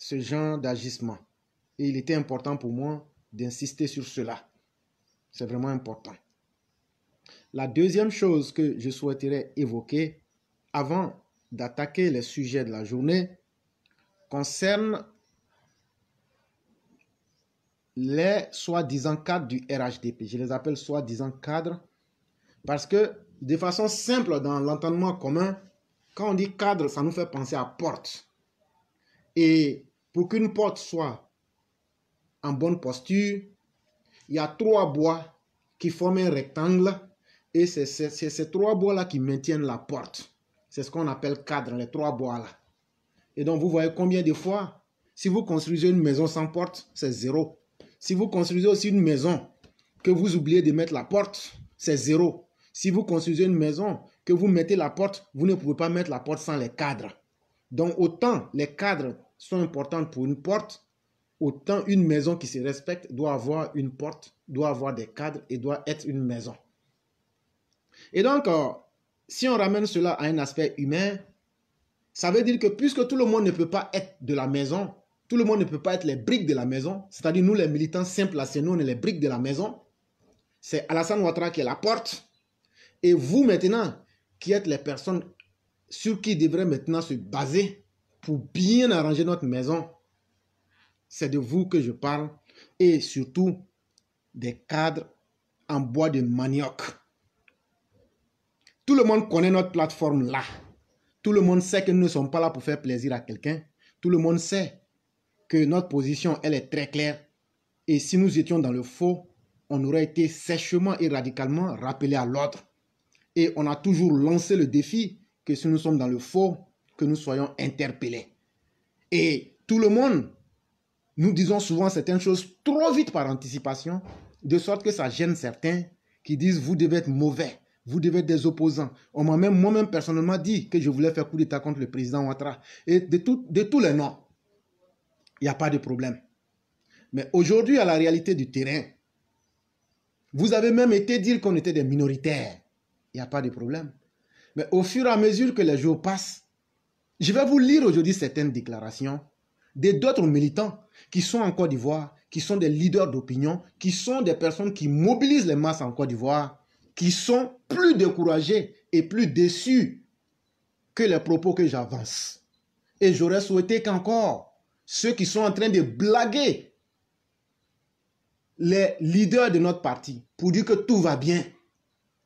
ce genre d'agissement. Et il était important pour moi d'insister sur cela. C'est vraiment important. La deuxième chose que je souhaiterais évoquer avant d'attaquer les sujets de la journée concerne les soi-disant cadres du RHDP. Je les appelle soi-disant cadres parce que de façon simple dans l'entendement commun, quand on dit cadre, ça nous fait penser à porte. Et pour qu'une porte soit en bonne posture, il y a trois bois qui forment un rectangle et c'est ces trois bois-là qui maintiennent la porte. C'est ce qu'on appelle cadre, les trois bois-là. Et donc, vous voyez combien de fois, si vous construisez une maison sans porte, c'est zéro. Si vous construisez aussi une maison que vous oubliez de mettre la porte, c'est zéro. Si vous construisez une maison que vous mettez la porte, vous ne pouvez pas mettre la porte sans les cadres. Donc, autant les cadres sont importants pour une porte, autant une maison qui se respecte doit avoir une porte, doit avoir des cadres et doit être une maison. Et donc, euh, si on ramène cela à un aspect humain, ça veut dire que puisque tout le monde ne peut pas être de la maison, tout le monde ne peut pas être les briques de la maison, c'est-à-dire nous les militants simples, c'est nous, on est les briques de la maison, c'est Alassane Ouattara qui est la porte, et vous maintenant, qui êtes les personnes sur qui devrait maintenant se baser pour bien arranger notre maison, c'est de vous que je parle et surtout des cadres en bois de manioc. Tout le monde connaît notre plateforme là. Tout le monde sait que nous ne sommes pas là pour faire plaisir à quelqu'un. Tout le monde sait que notre position, elle est très claire. Et si nous étions dans le faux, on aurait été sèchement et radicalement rappelé à l'ordre. Et on a toujours lancé le défi que si nous sommes dans le faux, que nous soyons interpellés. Et tout le monde nous disons souvent certaines choses trop vite par anticipation, de sorte que ça gêne certains qui disent vous devez être mauvais, vous devez être des opposants. On m'a même moi-même personnellement dit que je voulais faire coup d'État contre le président Ouattara. Et de, de tous les noms, il n'y a pas de problème. Mais aujourd'hui, à la réalité du terrain, vous avez même été dire qu'on était des minoritaires. Il n'y a pas de problème. Mais au fur et à mesure que les jours passent, je vais vous lire aujourd'hui certaines déclarations d'autres militants qui sont en Côte d'Ivoire, qui sont des leaders d'opinion, qui sont des personnes qui mobilisent les masses en Côte d'Ivoire, qui sont plus découragés et plus déçus que les propos que j'avance. Et j'aurais souhaité qu'encore ceux qui sont en train de blaguer les leaders de notre parti pour dire que tout va bien,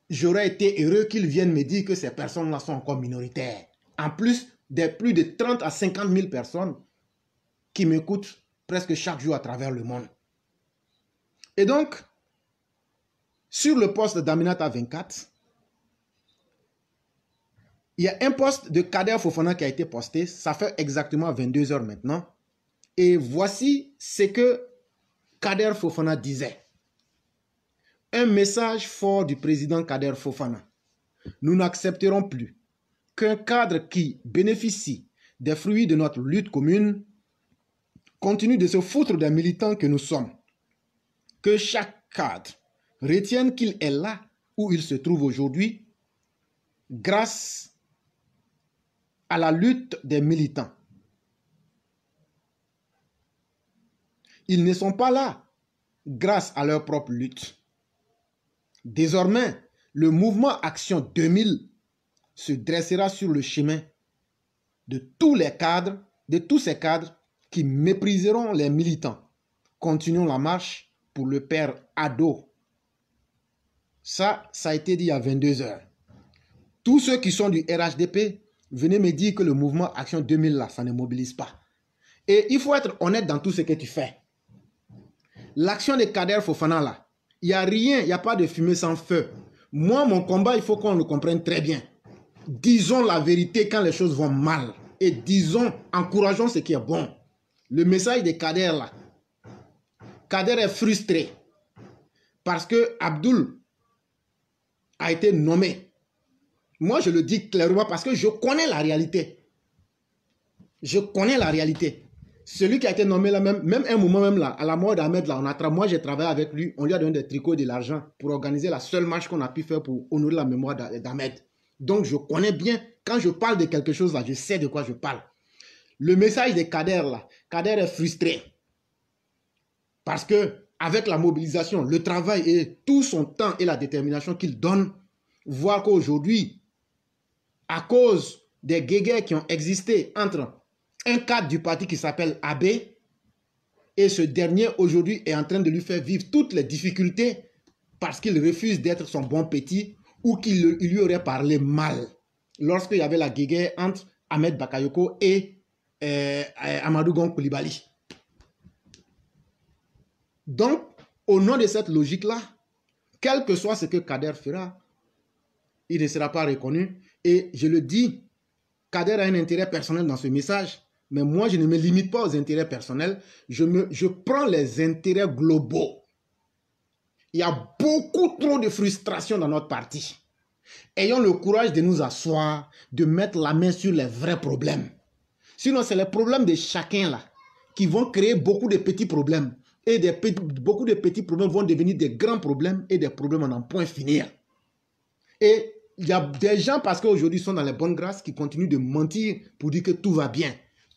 j'aurais été heureux qu'ils viennent me dire que ces personnes-là sont encore minoritaires. En plus des plus de 30 à 50 000 personnes qui m'écoutent presque chaque jour à travers le monde. Et donc, sur le poste d'Aminata 24, il y a un poste de Kader Fofana qui a été posté. Ça fait exactement 22 heures maintenant. Et voici ce que Kader Fofana disait. Un message fort du président Kader Fofana. Nous n'accepterons plus qu'un cadre qui bénéficie des fruits de notre lutte commune continue de se foutre des militants que nous sommes. Que chaque cadre retienne qu'il est là où il se trouve aujourd'hui grâce à la lutte des militants. Ils ne sont pas là grâce à leur propre lutte. Désormais, le mouvement Action 2000 se dressera sur le chemin de tous les cadres, de tous ces cadres qui mépriseront les militants. Continuons la marche pour le père Ado. Ça, ça a été dit à 22 heures. Tous ceux qui sont du RHDP, venez me dire que le mouvement Action 2000 là, ça ne mobilise pas. Et il faut être honnête dans tout ce que tu fais. L'action de Kader Fofana là, il n'y a rien, il n'y a pas de fumée sans feu. Moi, mon combat, il faut qu'on le comprenne très bien. Disons la vérité quand les choses vont mal. Et disons, encourageons ce qui est bon. Le message de Kader là. Kader est frustré parce que Abdul a été nommé. Moi, je le dis clairement parce que je connais la réalité. Je connais la réalité. Celui qui a été nommé là, même, même un moment même là, à la mort d'Ahmed là, on a moi j'ai travaillé avec lui, on lui a donné des tricots et de l'argent pour organiser la seule marche qu'on a pu faire pour honorer la mémoire d'Ahmed. Donc je connais bien, quand je parle de quelque chose là, je sais de quoi je parle. Le message des Kader là, Kader est frustré. Parce que avec la mobilisation, le travail et tout son temps et la détermination qu'il donne, voir qu'aujourd'hui, à cause des guéguerres qui ont existé entre un cadre du parti qui s'appelle Abbé et ce dernier aujourd'hui est en train de lui faire vivre toutes les difficultés parce qu'il refuse d'être son bon petit ou qu'il lui aurait parlé mal lorsqu'il y avait la guéguerre entre Ahmed Bakayoko et euh, Amadou Gon Koulibaly. Donc, au nom de cette logique-là, quel que soit ce que Kader fera, il ne sera pas reconnu. Et je le dis, Kader a un intérêt personnel dans ce message, mais moi, je ne me limite pas aux intérêts personnels, je, me, je prends les intérêts globaux. Il y a beaucoup trop de frustration dans notre parti. Ayons le courage de nous asseoir, de mettre la main sur les vrais problèmes. Sinon, c'est les problèmes de chacun là qui vont créer beaucoup de petits problèmes. Et des beaucoup de petits problèmes vont devenir des grands problèmes et des problèmes en point finir. Et il y a des gens, parce qu'aujourd'hui, sont dans les bonnes grâces, qui continuent de mentir pour dire que tout va bien.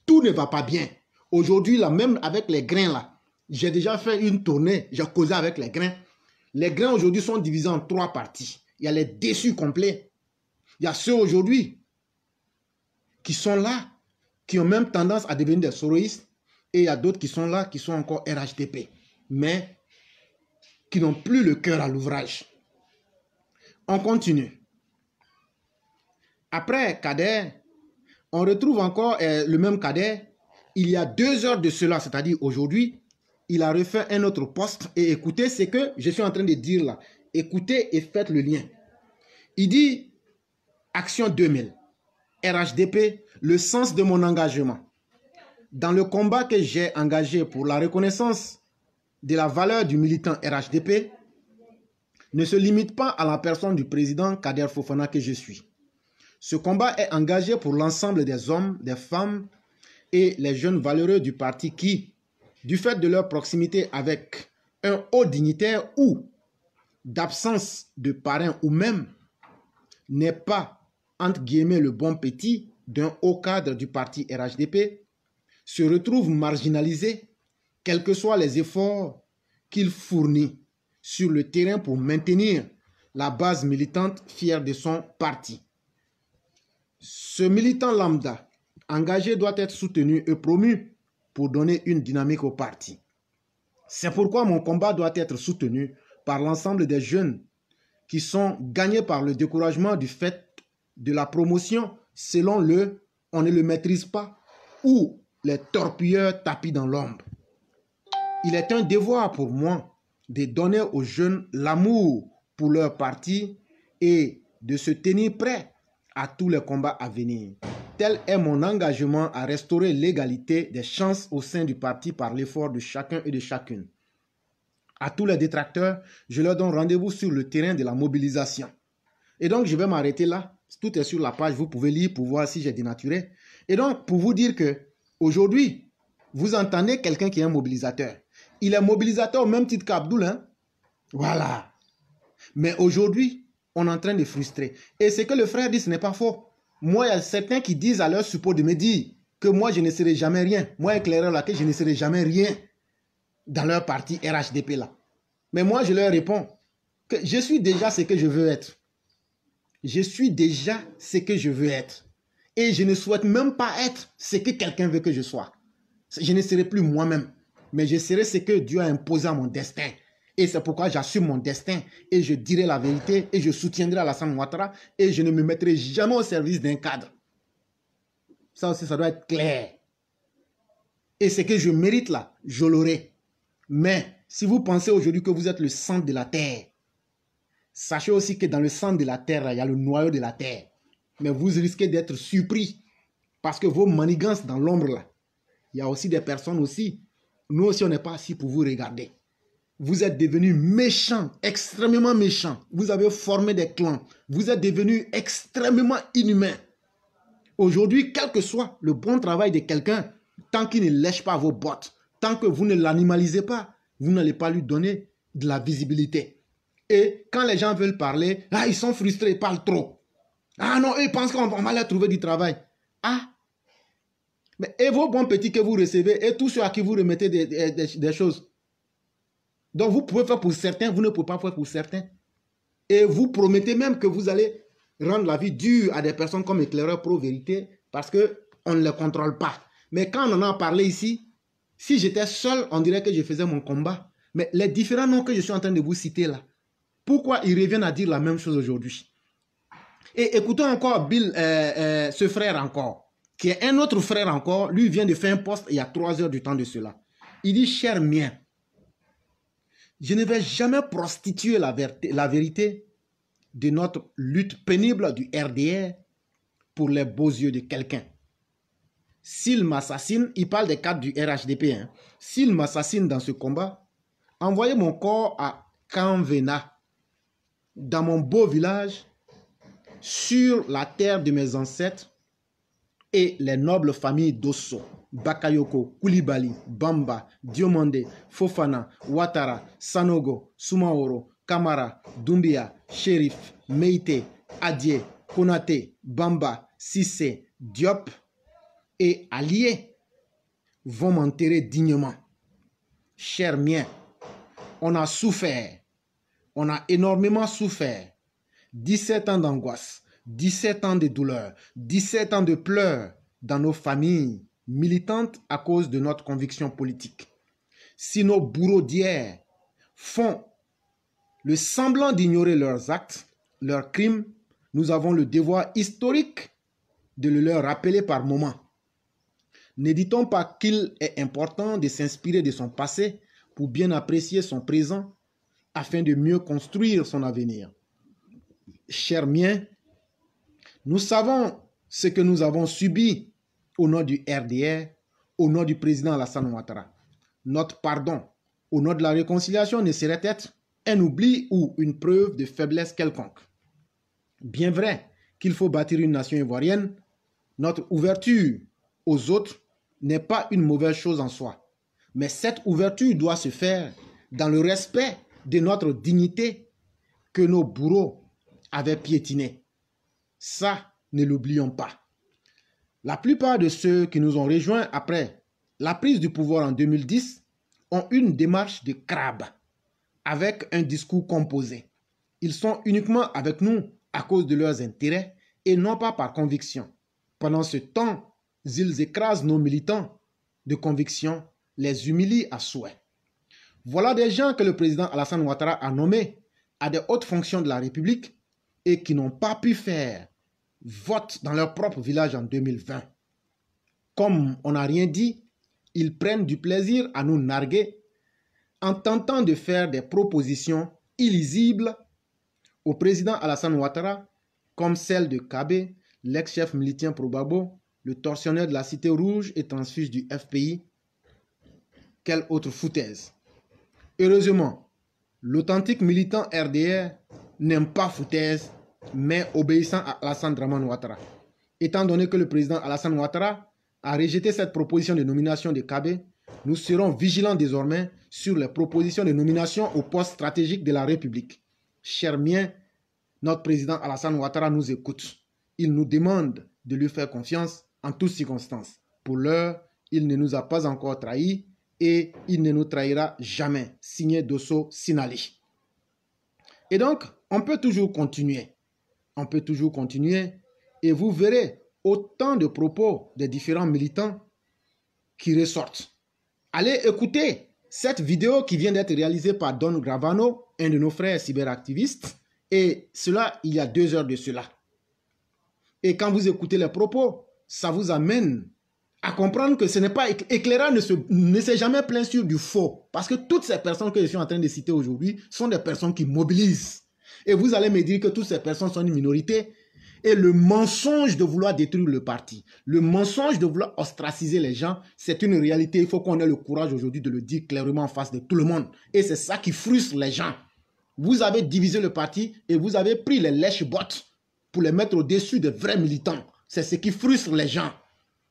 Tout ne va pas bien. Aujourd'hui, là, même avec les grains, là, j'ai déjà fait une tournée, j'ai causé avec les grains. Les grains aujourd'hui sont divisés en trois parties. Il y a les déçus complets. Il y a ceux aujourd'hui qui sont là, qui ont même tendance à devenir des soroïstes. Et il y a d'autres qui sont là, qui sont encore RHTP, mais qui n'ont plus le cœur à l'ouvrage. On continue. Après Kader, on retrouve encore euh, le même Kader. Il y a deux heures de cela, c'est-à-dire aujourd'hui, il a refait un autre poste. Et écoutez ce que je suis en train de dire là. Écoutez et faites le lien. Il dit, Action 2000, RHDP, le sens de mon engagement. Dans le combat que j'ai engagé pour la reconnaissance de la valeur du militant RHDP, ne se limite pas à la personne du président Kader Fofana que je suis. Ce combat est engagé pour l'ensemble des hommes, des femmes et les jeunes valeureux du parti qui, du fait de leur proximité avec un haut dignitaire ou d'absence de parrain ou même n'est pas, entre guillemets, le bon petit d'un haut cadre du parti RHDP, se retrouve marginalisé, quels que soient les efforts qu'il fournit sur le terrain pour maintenir la base militante fière de son parti. Ce militant lambda engagé doit être soutenu et promu pour donner une dynamique au parti. C'est pourquoi mon combat doit être soutenu par l'ensemble des jeunes qui sont gagnés par le découragement du fait de la promotion selon le on ne le maîtrise pas ou les torpilleurs tapis dans l'ombre. Il est un devoir pour moi de donner aux jeunes l'amour pour leur parti et de se tenir prêt à tous les combats à venir. Tel est mon engagement à restaurer l'égalité des chances au sein du parti par l'effort de chacun et de chacune. À tous les détracteurs, je leur donne rendez-vous sur le terrain de la mobilisation. Et donc, je vais m'arrêter là. Tout est sur la page, vous pouvez lire pour voir si j'ai dénaturé. Et donc, pour vous dire que aujourd'hui, vous entendez quelqu'un qui est un mobilisateur. Il est mobilisateur au même titre qu'Abdoul. Hein? Voilà. Mais aujourd'hui, on est en train de frustrer. Et ce que le frère dit, ce n'est pas faux. Moi, il y a certains qui disent à leur support de me dire que moi, je ne serai jamais rien. Moi, éclaireur là, que je ne serai jamais rien dans leur parti RHDP là. Mais moi, je leur réponds que je suis déjà ce que je veux être. Je suis déjà ce que je veux être. Et je ne souhaite même pas être ce que quelqu'un veut que je sois. Je ne serai plus moi-même, mais je serai ce que Dieu a imposé à mon destin. Et c'est pourquoi j'assume mon destin et je dirai la vérité et je soutiendrai Alassane Ouattara et je ne me mettrai jamais au service d'un cadre. Ça aussi, ça doit être clair. Et ce que je mérite là, je l'aurai. Mais si vous pensez aujourd'hui que vous êtes le centre de la terre, sachez aussi que dans le centre de la terre, il y a le noyau de la terre. Mais vous risquez d'être surpris parce que vos manigances dans l'ombre là, il y a aussi des personnes aussi. Nous aussi, on n'est pas assis pour vous regarder vous êtes devenu méchant, extrêmement méchant. Vous avez formé des clans. Vous êtes devenu extrêmement inhumain. Aujourd'hui, quel que soit le bon travail de quelqu'un, tant qu'il ne lèche pas vos bottes, tant que vous ne l'animalisez pas, vous n'allez pas lui donner de la visibilité. Et quand les gens veulent parler, ah, ils sont frustrés, ils parlent trop. Ah non, ils pensent qu'on va leur trouver du travail. Ah, Mais, et vos bons petits que vous recevez, et tous ceux à qui vous remettez des choses. Donc vous pouvez faire pour certains, vous ne pouvez pas faire pour certains. Et vous promettez même que vous allez rendre la vie dure à des personnes comme éclaireur pro-vérité parce qu'on ne les contrôle pas. Mais quand on en a parlé ici, si j'étais seul, on dirait que je faisais mon combat. Mais les différents noms que je suis en train de vous citer là, pourquoi ils reviennent à dire la même chose aujourd'hui? Et écoutons encore Bill, euh, euh, ce frère encore, qui est un autre frère encore, lui vient de faire un poste il y a trois heures du temps de cela. Il dit, cher mien, je ne vais jamais prostituer la, vérité de notre lutte pénible du RDR pour les beaux yeux de quelqu'un. S'il m'assassine, il parle des cadres du RHDP, hein. s'il m'assassine dans ce combat, envoyez mon corps à Kanvena, dans mon beau village, sur la terre de mes ancêtres et les nobles familles d'Osso. Bakayoko, Koulibaly, Bamba, Diomande, Fofana, Ouattara, Sanogo, Sumaoro, Kamara, Doumbia, Shérif, Meite, Adie, Konate, Bamba, Sissé, Diop et alliés vont m'enterrer dignement. Cher mien, on a souffert. On a énormément souffert. 17 ans d'angoisse, 17 ans de douleur, 17 ans de pleurs dans nos familles, militante à cause de notre conviction politique. Si nos bourreaux d'hier font le semblant d'ignorer leurs actes, leurs crimes, nous avons le devoir historique de le leur rappeler par moments. N'éditons pas qu'il est important de s'inspirer de son passé pour bien apprécier son présent afin de mieux construire son avenir? Chers miens, nous savons ce que nous avons subi au nom du RDR, au nom du président Alassane Ouattara. Notre pardon, au nom de la réconciliation, ne serait être un oubli ou une preuve de faiblesse quelconque. Bien vrai qu'il faut bâtir une nation ivoirienne, notre ouverture aux autres n'est pas une mauvaise chose en soi. Mais cette ouverture doit se faire dans le respect de notre dignité que nos bourreaux avaient piétinée. Ça, ne l'oublions pas. La plupart de ceux qui nous ont rejoints après la prise du pouvoir en 2010 ont une démarche de crabe avec un discours composé. Ils sont uniquement avec nous à cause de leurs intérêts et non pas par conviction. Pendant ce temps, ils écrasent nos militants de conviction, les humilient à souhait. Voilà des gens que le président Alassane Ouattara a nommés à des hautes fonctions de la République et qui n'ont pas pu faire votent dans leur propre village en 2020. Comme on n'a rien dit, ils prennent du plaisir à nous narguer en tentant de faire des propositions illisibles au président Alassane Ouattara, comme celle de Kabe, l'ex-chef militant Probabo, le tortionnaire de la Cité Rouge et transfuge du FPI. Quelle autre foutaise. Heureusement, l'authentique militant RDR n'aime pas foutaise mais obéissant à Alassane Draman Ouattara. Étant donné que le président Alassane Ouattara a rejeté cette proposition de nomination de Kabe, nous serons vigilants désormais sur les propositions de nomination au poste stratégique de la République. Cher mien, notre président Alassane Ouattara nous écoute. Il nous demande de lui faire confiance en toutes circonstances. Pour l'heure, il ne nous a pas encore trahis et il ne nous trahira jamais. Signé Dosso Sinali. Et donc, on peut toujours continuer on peut toujours continuer et vous verrez autant de propos des différents militants qui ressortent. Allez écouter cette vidéo qui vient d'être réalisée par Don Gravano, un de nos frères cyberactivistes, et cela il y a deux heures de cela. Et quand vous écoutez les propos, ça vous amène à comprendre que ce n'est pas éclairant ne, ne s'est jamais plein sur du faux. Parce que toutes ces personnes que je suis en train de citer aujourd'hui sont des personnes qui mobilisent. Et vous allez me dire que toutes ces personnes sont une minorité. Et le mensonge de vouloir détruire le parti, le mensonge de vouloir ostraciser les gens, c'est une réalité. Il faut qu'on ait le courage aujourd'hui de le dire clairement en face de tout le monde. Et c'est ça qui frustre les gens. Vous avez divisé le parti et vous avez pris les lèches-bottes pour les mettre au-dessus des vrais militants. C'est ce qui frustre les gens.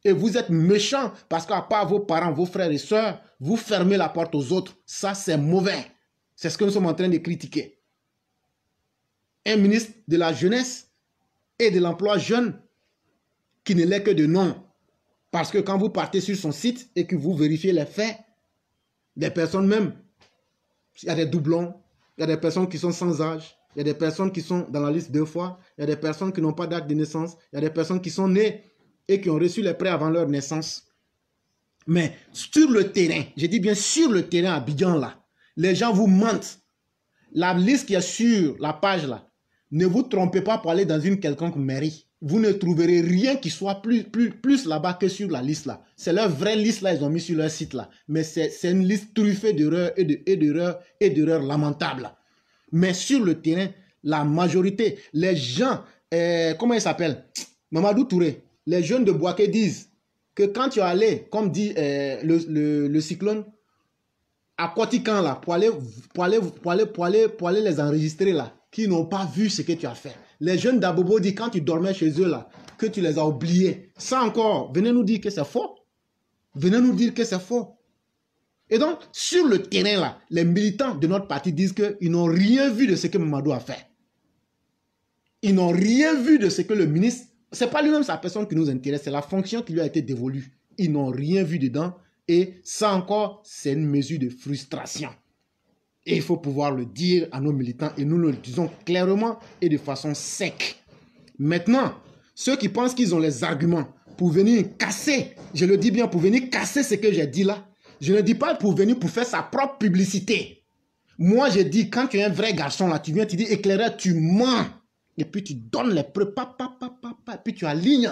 Et vous êtes méchants parce qu'à part vos parents, vos frères et sœurs, vous fermez la porte aux autres. Ça, c'est mauvais. C'est ce que nous sommes en train de critiquer un ministre de la jeunesse et de l'emploi jeune qui ne l'est que de nom. Parce que quand vous partez sur son site et que vous vérifiez les faits, des personnes même, il y a des doublons, il y a des personnes qui sont sans âge, il y a des personnes qui sont dans la liste deux fois, il y a des personnes qui n'ont pas date de naissance, il y a des personnes qui sont nées et qui ont reçu les prêts avant leur naissance. Mais sur le terrain, je dis bien sur le terrain à Bidjan là, les gens vous mentent. La liste qui est sur la page là, ne vous trompez pas pour aller dans une quelconque mairie. Vous ne trouverez rien qui soit plus, plus, là-bas que sur la liste là. C'est leur vraie liste là, ils ont mis sur leur site là. Mais c'est une liste truffée d'erreurs et d'erreurs et d'erreurs lamentables. Mais sur le terrain, la majorité, les gens, euh, comment ils s'appellent? Mamadou Touré, les jeunes de Boaké disent que quand tu es allé, comme dit euh, le, cyclone, à Kotikan là, pour, aller, pour, aller, pour, aller, pour aller les enregistrer là, qui n'ont pas vu ce que tu as fait. Les jeunes d'Abobo disent quand tu dormais chez eux là, que tu les as oubliés. Ça encore, venez nous dire que c'est faux. Venez nous dire que c'est faux. Et donc, sur le terrain là, les militants de notre parti disent qu'ils n'ont rien vu de ce que Mamadou a fait. Ils n'ont rien vu de ce que le ministre c'est pas lui-même sa personne qui nous intéresse, c'est la fonction qui lui a été dévolue. Ils n'ont rien vu dedans et ça encore, c'est une mesure de frustration. Et il faut pouvoir le dire à nos militants et nous le disons clairement et de façon sec. Maintenant, ceux qui pensent qu'ils ont les arguments pour venir casser, je le dis bien, pour venir casser ce que j'ai dit là, je ne dis pas pour venir pour faire sa propre publicité. Moi, j'ai dit, quand tu es un vrai garçon là, tu viens, tu dis éclaireur, tu mens. Et puis tu donnes les preuves, papa, papa, et puis tu alignes.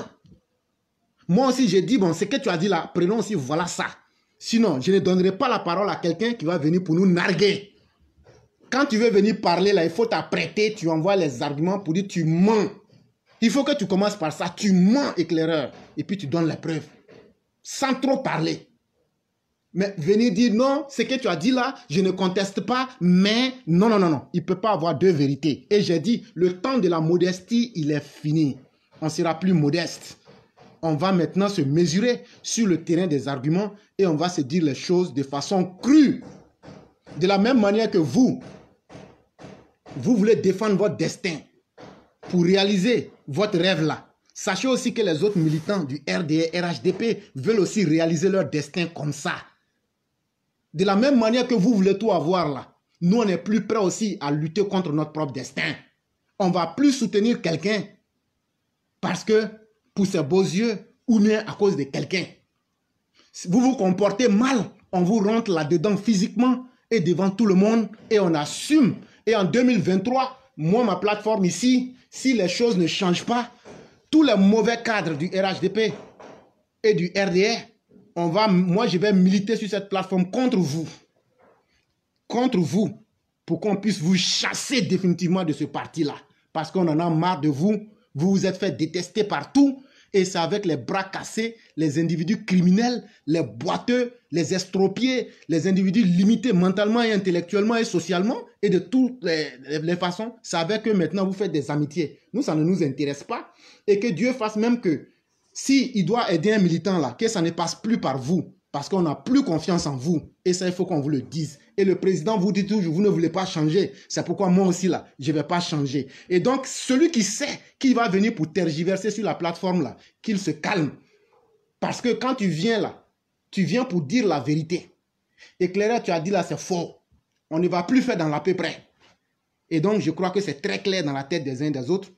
Moi aussi, j'ai dit, bon, ce que tu as dit là, prenons aussi, voilà ça. Sinon, je ne donnerai pas la parole à quelqu'un qui va venir pour nous narguer. Quand tu veux venir parler là, il faut t'apprêter, tu envoies les arguments pour dire tu mens. Il faut que tu commences par ça, tu mens, éclaireur. Et puis tu donnes les preuves. Sans trop parler. Mais venir dire non, ce que tu as dit là, je ne conteste pas, mais non, non, non, non. Il ne peut pas avoir deux vérités. Et j'ai dit, le temps de la modestie, il est fini. On sera plus modeste. On va maintenant se mesurer sur le terrain des arguments et on va se dire les choses de façon crue. De la même manière que vous, vous voulez défendre votre destin pour réaliser votre rêve là. Sachez aussi que les autres militants du RDR, RHDP veulent aussi réaliser leur destin comme ça. De la même manière que vous voulez tout avoir là, nous on est plus prêts aussi à lutter contre notre propre destin. On va plus soutenir quelqu'un parce que pour ses beaux yeux ou bien à cause de quelqu'un. Vous vous comportez mal, on vous rentre là-dedans physiquement et devant tout le monde et on assume. Et en 2023, moi, ma plateforme ici, si les choses ne changent pas, tous les mauvais cadres du RHDP et du RDR on va, moi, je vais militer sur cette plateforme contre vous. Contre vous. Pour qu'on puisse vous chasser définitivement de ce parti-là. Parce qu'on en a marre de vous. Vous vous êtes fait détester partout. Et c'est avec les bras cassés, les individus criminels, les boiteux, les estropiés, les individus limités mentalement et intellectuellement et socialement et de toutes les, les façons. C'est avec eux maintenant vous faites des amitiés. Nous, ça ne nous intéresse pas. Et que Dieu fasse même que si il doit aider un militant là, que ça ne passe plus par vous, parce qu'on n'a plus confiance en vous. Et ça, il faut qu'on vous le dise. Et le président vous dit toujours, vous ne voulez pas changer. C'est pourquoi moi aussi là, je ne vais pas changer. Et donc, celui qui sait qu'il va venir pour tergiverser sur la plateforme là, qu'il se calme. Parce que quand tu viens là, tu viens pour dire la vérité. Éclaireur, tu as dit là, c'est faux. On ne va plus faire dans la peu près. Et donc, je crois que c'est très clair dans la tête des uns et des autres.